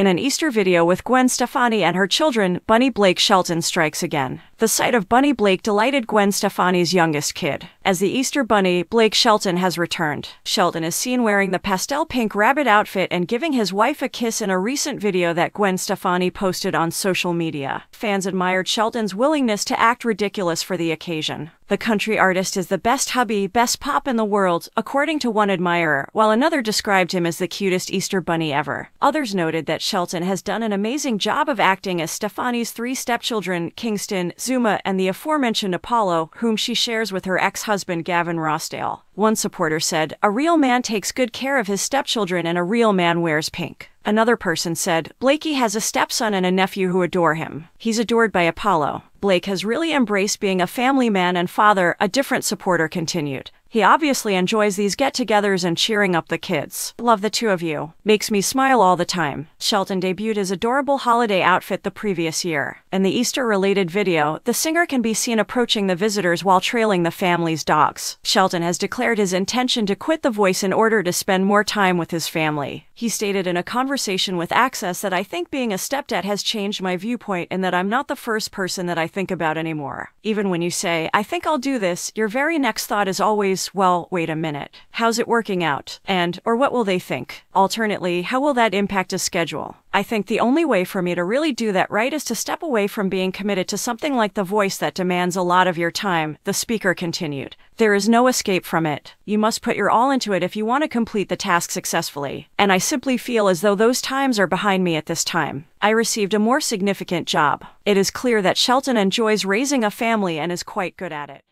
In an Easter video with Gwen Stefani and her children, Bunny Blake Shelton strikes again. The sight of Bunny Blake delighted Gwen Stefani's youngest kid. As the Easter Bunny, Blake Shelton has returned. Shelton is seen wearing the pastel pink rabbit outfit and giving his wife a kiss in a recent video that Gwen Stefani posted on social media. Fans admired Shelton's willingness to act ridiculous for the occasion. The country artist is the best hubby, best pop in the world, according to one admirer, while another described him as the cutest Easter bunny ever. Others noted that Shelton has done an amazing job of acting as Stefani's three stepchildren, Kingston, Zuma, and the aforementioned Apollo, whom she shares with her ex husband Gavin Rossdale. One supporter said, A real man takes good care of his stepchildren, and a real man wears pink. Another person said, Blakey has a stepson and a nephew who adore him. He's adored by Apollo. Blake has really embraced being a family man and father, a different supporter continued. He obviously enjoys these get togethers and cheering up the kids. Love the two of you. Makes me smile all the time. Shelton debuted his adorable holiday outfit the previous year. In the Easter related video, the singer can be seen approaching the visitors while trailing the family's dogs. Shelton has declared his intention to quit The Voice in order to spend more time with his family. He stated in a conversation with Access that I think being a stepdad has changed my viewpoint and that I'm not the first person that I think about anymore. Even when you say, I think I'll do this, your very next thought is always, well, wait a minute. How's it working out? And, or what will they think? Alternately, how will that impact a schedule? I think the only way for me to really do that right is to step away from being committed to something like The Voice that demands a lot of your time, the speaker continued. There is no escape from it. You must put your all into it if you want to complete the task successfully. And I simply feel as though those times are behind me at this time. I received a more significant job. It is clear that Shelton enjoys raising a family and is quite good at it.